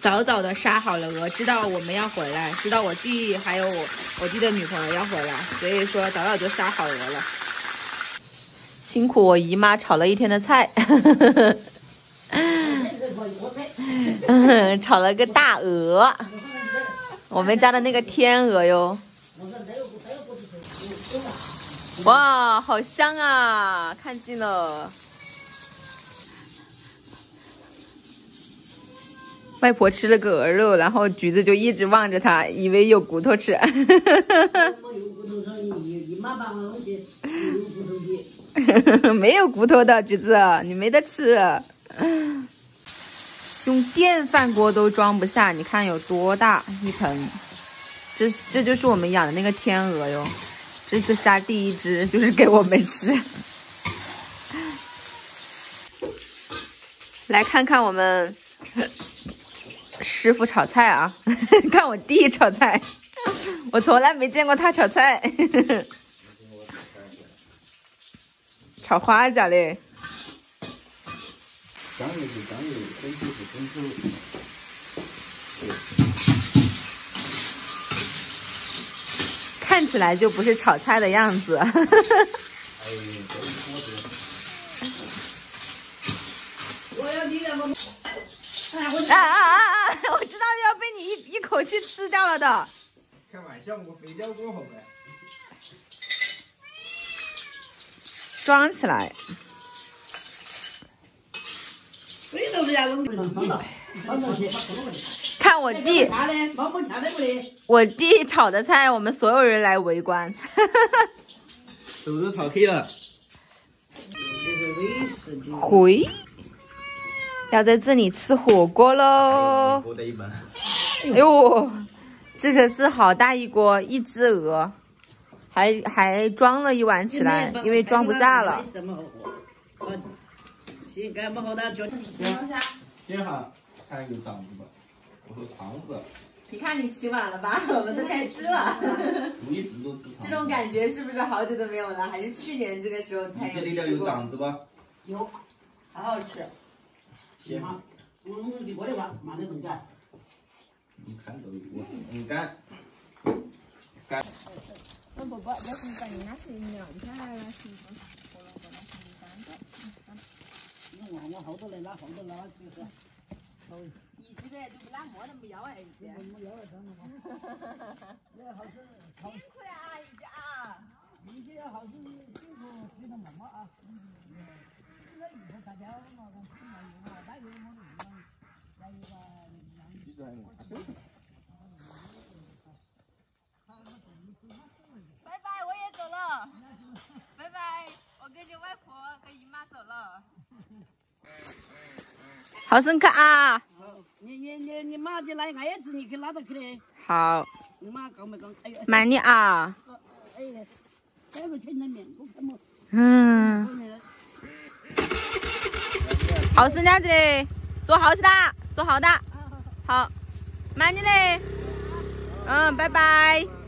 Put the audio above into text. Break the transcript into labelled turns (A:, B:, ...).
A: 早早的杀好了鹅，知道我们要回来，知道我弟还有我我弟的女朋友要回来，所以说早早就杀好鹅了。辛苦我姨妈炒了一天的菜，炒了个大鹅，我们家的那个天鹅哟。哇，好香啊！看近了。外婆吃了个鹅肉，然后橘子就一直望着它，以为有骨头吃。没有骨头的橘子，你没得吃。用电饭锅都装不下，你看有多大一盆？这这就是我们养的那个天鹅哟。这次杀第一只就是给我们吃。来看看我们。师傅炒菜啊，看我弟炒菜，我从来没见过他炒菜。炒花甲嘞。看起来就不是炒菜的样子。啊啊啊啊！我知道要被你一一口气吃掉了的。
B: 开玩笑，我肥料过好呗。
A: 装起来。看我弟，我弟炒的菜，我们所有人来围观。
B: 是不是炒黑了？
A: 回。要在这里吃火锅喽！哎呦，这可是好大一锅，一只鹅，还还装了一碗起来，因为装不下了。
B: 先干不好的叫你先好，看有长子吧。我说肠子。
A: 你看你起晚了吧？我们都开吃了。
B: 我一直都吃肠。
A: 这种感觉是不是好久都没有了？还是去年这个时候才有
B: 这里边有长子吧？
C: 有，好好吃。行，我弄成地锅的话，慢点动干。
B: 你看都有，嗯干，干。
A: 我不不，这是把人家是晾下来了，是不？过了过了，是干的。
C: 你看我后头来拉，后头拉几个。
A: 一直的就不拉磨那么腰哎，一直。
C: 没腰了，真的吗？哈哈
A: 辛苦了啊，一家。
C: 一家好辛
A: 拜拜，我也走了。拜拜，我跟着外婆和姨妈走了。好生看啊！
C: 你你你你妈的来爱子，你可以拉着去的。
A: 好。
C: 你妈搞没搞？哎呀。
A: 慢点啊。
C: 哎，待会去那面，我怎么？
A: 嗯。好生点子的，做好吃的，做好的，好，慢点嘞，嗯，拜拜。